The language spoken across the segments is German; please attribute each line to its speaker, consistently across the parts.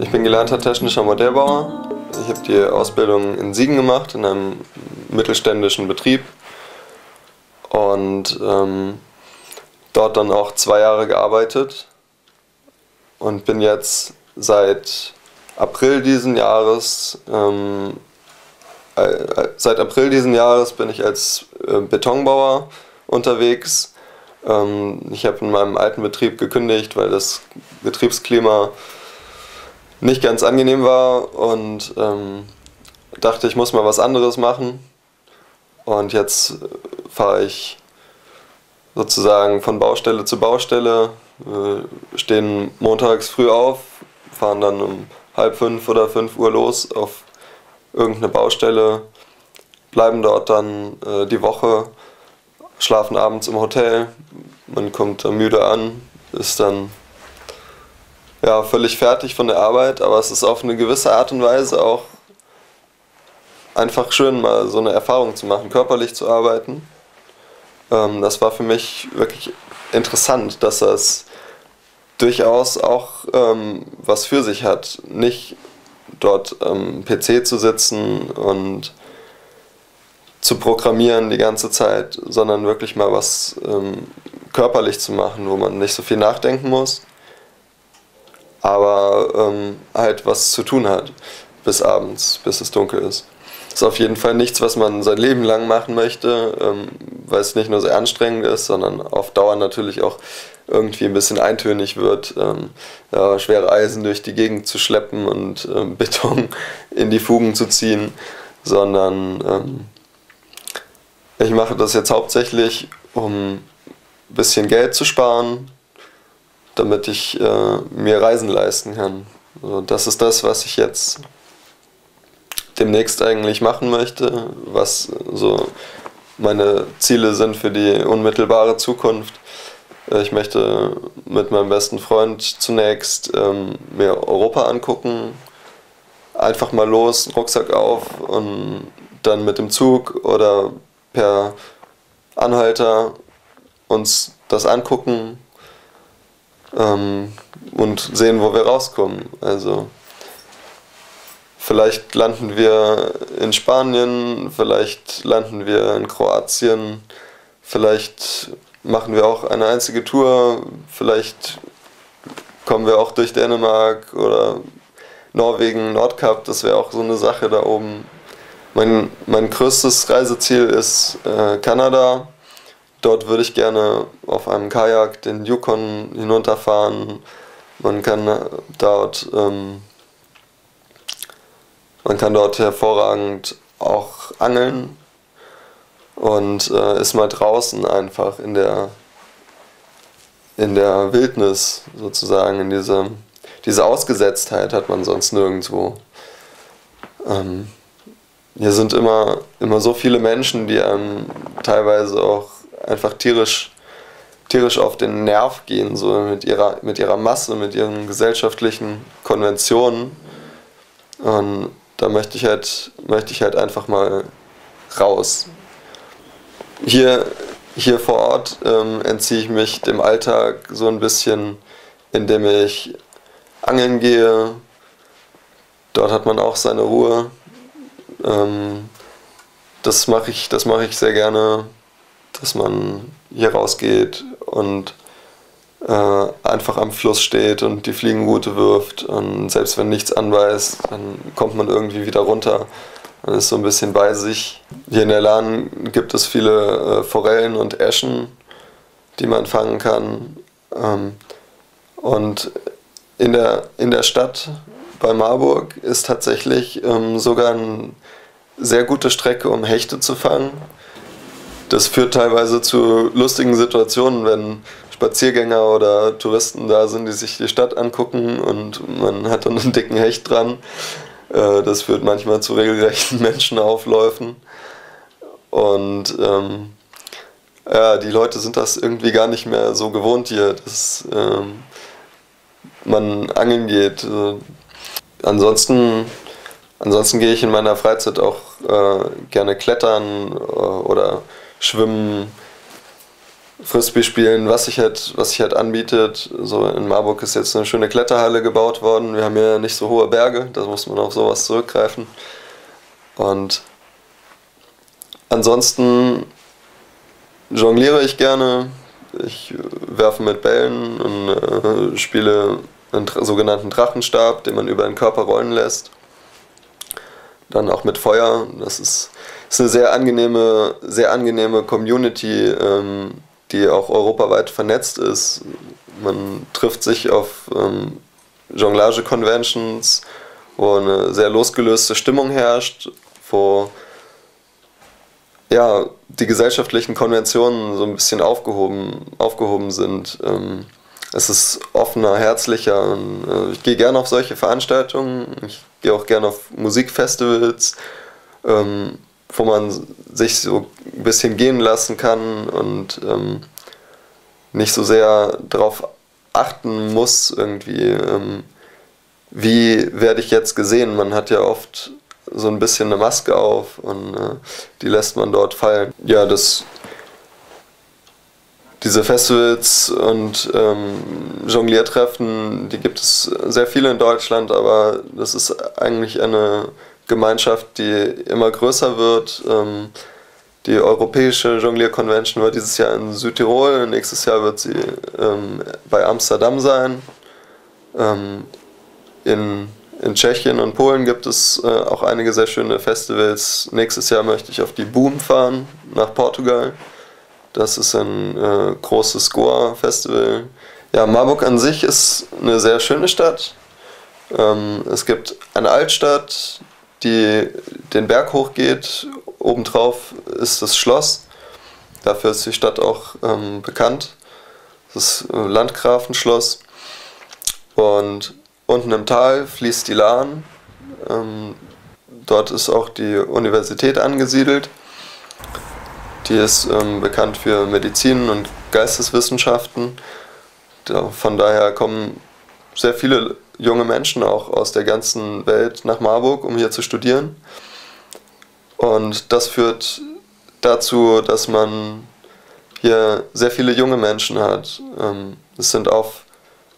Speaker 1: Ich bin gelernter technischer Modellbauer. Ich habe die Ausbildung in Siegen gemacht, in einem mittelständischen Betrieb. Und ähm, dort dann auch zwei Jahre gearbeitet und bin jetzt seit April diesen Jahres ähm, äh, äh seit April diesen Jahres bin ich als äh, Betonbauer unterwegs. Ähm, ich habe in meinem alten Betrieb gekündigt, weil das Betriebsklima nicht ganz angenehm war und ähm, dachte, ich muss mal was anderes machen. Und jetzt fahre ich sozusagen von Baustelle zu Baustelle, stehen montags früh auf, fahren dann um halb fünf oder fünf Uhr los auf irgendeine Baustelle, bleiben dort dann äh, die Woche, schlafen abends im Hotel, man kommt dann müde an, ist dann ja, völlig fertig von der Arbeit, aber es ist auf eine gewisse Art und Weise auch einfach schön, mal so eine Erfahrung zu machen, körperlich zu arbeiten. Ähm, das war für mich wirklich interessant, dass das durchaus auch ähm, was für sich hat. Nicht dort am PC zu sitzen und zu programmieren die ganze Zeit, sondern wirklich mal was ähm, körperlich zu machen, wo man nicht so viel nachdenken muss, aber ähm, halt was zu tun hat bis abends, bis es dunkel ist. Ist auf jeden Fall nichts, was man sein Leben lang machen möchte, ähm, weil es nicht nur sehr anstrengend ist, sondern auf Dauer natürlich auch irgendwie ein bisschen eintönig wird, ähm, ja, schwere Eisen durch die Gegend zu schleppen und ähm, Beton in die Fugen zu ziehen, sondern ähm, ich mache das jetzt hauptsächlich, um ein bisschen Geld zu sparen, damit ich äh, mir Reisen leisten kann. Also das ist das, was ich jetzt demnächst eigentlich machen möchte, was so meine Ziele sind für die unmittelbare Zukunft. Äh, ich möchte mit meinem besten Freund zunächst ähm, mir Europa angucken, einfach mal los, Rucksack auf und dann mit dem Zug oder per Anhalter uns das angucken ähm, und sehen, wo wir rauskommen. Also Vielleicht landen wir in Spanien, vielleicht landen wir in Kroatien, vielleicht machen wir auch eine einzige Tour, vielleicht kommen wir auch durch Dänemark oder Norwegen, Nordkap, das wäre auch so eine Sache da oben. Mein, mein größtes Reiseziel ist äh, Kanada. Dort würde ich gerne auf einem Kajak den Yukon hinunterfahren. Man kann dort ähm, man kann dort hervorragend auch angeln und äh, ist mal draußen einfach in der, in der Wildnis sozusagen, in dieser diese Ausgesetztheit hat man sonst nirgendwo. Ähm, hier sind immer, immer so viele Menschen, die einem teilweise auch einfach tierisch, tierisch auf den Nerv gehen, so mit ihrer, mit ihrer Masse, mit ihren gesellschaftlichen Konventionen. Und da möchte ich halt, möchte ich halt einfach mal raus. Hier, hier vor Ort ähm, entziehe ich mich dem Alltag so ein bisschen, indem ich angeln gehe. Dort hat man auch seine Ruhe. Ähm, das mache ich, das ich sehr gerne, dass man hier rausgeht und äh, einfach am Fluss steht und die Fliegenroute wirft. Und selbst wenn nichts anweist, dann kommt man irgendwie wieder runter. Man ist so ein bisschen bei sich. Hier in der Lahn gibt es viele äh, Forellen und Eschen, die man fangen kann. Ähm, und in der, in der Stadt bei Marburg ist tatsächlich ähm, sogar eine sehr gute Strecke, um Hechte zu fangen. Das führt teilweise zu lustigen Situationen, wenn Spaziergänger oder Touristen da sind, die sich die Stadt angucken und man hat dann einen dicken Hecht dran. Äh, das führt manchmal zu regelrechten Menschenaufläufen. Und ähm, ja, die Leute sind das irgendwie gar nicht mehr so gewohnt hier, dass ähm, man angeln geht. Äh, ansonsten ansonsten gehe ich in meiner Freizeit auch äh, gerne klettern äh, oder schwimmen, Frisbee spielen, was sich halt, was sich halt anbietet. So in Marburg ist jetzt eine schöne Kletterhalle gebaut worden. Wir haben ja nicht so hohe Berge, da muss man auf sowas zurückgreifen. Und ansonsten jongliere ich gerne. Ich werfe mit Bällen und äh, spiele einen sogenannten Drachenstab, den man über den Körper rollen lässt. Dann auch mit Feuer. Das ist, ist eine sehr angenehme, sehr angenehme Community. Ähm, die auch europaweit vernetzt ist. Man trifft sich auf ähm, Jonglage-Conventions, wo eine sehr losgelöste Stimmung herrscht, wo ja, die gesellschaftlichen Konventionen so ein bisschen aufgehoben, aufgehoben sind. Ähm, es ist offener, herzlicher. Und, äh, ich gehe gerne auf solche Veranstaltungen. Ich gehe auch gerne auf Musikfestivals. Ähm, wo man sich so ein bisschen gehen lassen kann und ähm, nicht so sehr darauf achten muss, irgendwie, ähm, wie werde ich jetzt gesehen. Man hat ja oft so ein bisschen eine Maske auf und äh, die lässt man dort fallen. Ja, das diese Festivals und ähm, Jongliertreffen, die gibt es sehr viele in Deutschland, aber das ist eigentlich eine Gemeinschaft, die immer größer wird. Ähm, die Europäische Jonglier-Convention war dieses Jahr in Südtirol, nächstes Jahr wird sie ähm, bei Amsterdam sein. Ähm, in, in Tschechien und Polen gibt es äh, auch einige sehr schöne Festivals. Nächstes Jahr möchte ich auf die Boom fahren, nach Portugal. Das ist ein äh, großes Goa-Festival. Ja, Marburg an sich ist eine sehr schöne Stadt. Ähm, es gibt eine Altstadt, die den Berg hochgeht. Obendrauf ist das Schloss. Dafür ist die Stadt auch ähm, bekannt. Das äh, Landgrafenschloss. Und unten im Tal fließt die Lahn. Ähm, dort ist auch die Universität angesiedelt. Die ist ähm, bekannt für Medizin und Geisteswissenschaften. Da, von daher kommen sehr viele junge Menschen auch aus der ganzen Welt nach Marburg, um hier zu studieren. Und das führt dazu, dass man hier sehr viele junge Menschen hat. Ähm, es sind auf,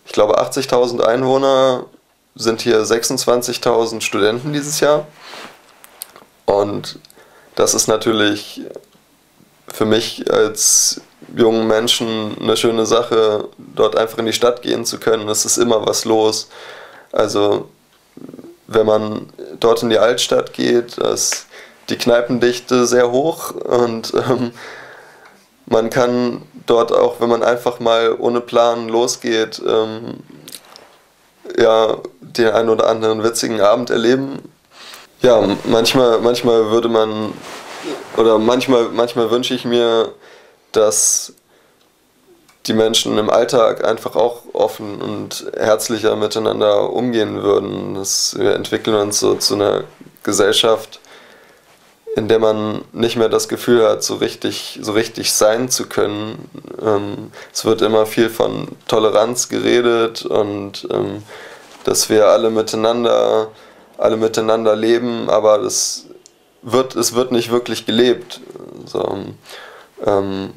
Speaker 1: ich glaube, 80.000 Einwohner, sind hier 26.000 Studenten dieses Jahr. Und das ist natürlich für mich als jungen Menschen eine schöne Sache, dort einfach in die Stadt gehen zu können. Es ist immer was los. Also wenn man dort in die Altstadt geht, ist die Kneipendichte sehr hoch und ähm, man kann dort auch, wenn man einfach mal ohne Plan losgeht, ähm, ja, den einen oder anderen witzigen Abend erleben. Ja, manchmal, manchmal würde man, oder manchmal, manchmal wünsche ich mir, dass die Menschen im Alltag einfach auch offen und herzlicher miteinander umgehen würden. Dass wir entwickeln uns so zu einer Gesellschaft, in der man nicht mehr das Gefühl hat, so richtig, so richtig sein zu können. Ähm, es wird immer viel von Toleranz geredet und ähm, dass wir alle miteinander, alle miteinander leben, aber das wird, es wird nicht wirklich gelebt. So, ähm,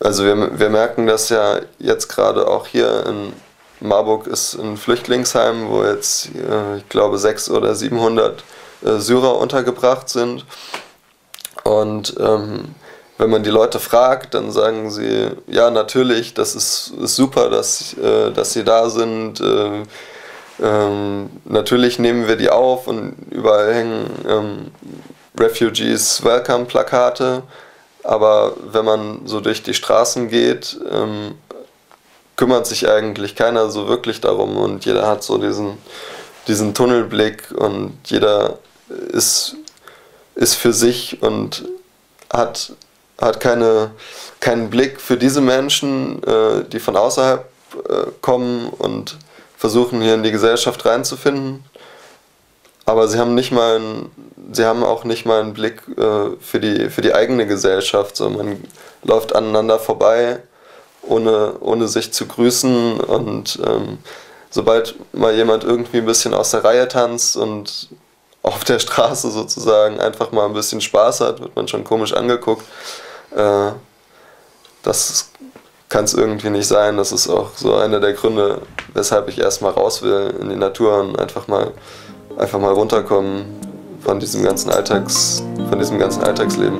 Speaker 1: also wir, wir merken das ja jetzt gerade auch hier in Marburg ist ein Flüchtlingsheim, wo jetzt, äh, ich glaube, 600 oder 700 äh, Syrer untergebracht sind. Und ähm, wenn man die Leute fragt, dann sagen sie, ja, natürlich, das ist, ist super, dass, äh, dass sie da sind. Äh, ähm, natürlich nehmen wir die auf und überall hängen ähm, Refugees Welcome Plakate. Aber wenn man so durch die Straßen geht, ähm, kümmert sich eigentlich keiner so wirklich darum und jeder hat so diesen, diesen Tunnelblick und jeder ist, ist für sich und hat, hat keine, keinen Blick für diese Menschen, äh, die von außerhalb äh, kommen und versuchen hier in die Gesellschaft reinzufinden. Aber sie haben nicht mal einen, sie haben auch nicht mal einen Blick äh, für, die, für die eigene Gesellschaft. So, man läuft aneinander vorbei, ohne, ohne sich zu grüßen und ähm, sobald mal jemand irgendwie ein bisschen aus der Reihe tanzt und auf der Straße sozusagen einfach mal ein bisschen Spaß hat, wird man schon komisch angeguckt. Äh, das kann es irgendwie nicht sein. Das ist auch so einer der Gründe, weshalb ich erstmal raus will in die Natur und einfach mal, einfach mal runterkommen von diesem ganzen Alltags, von diesem ganzen Alltagsleben.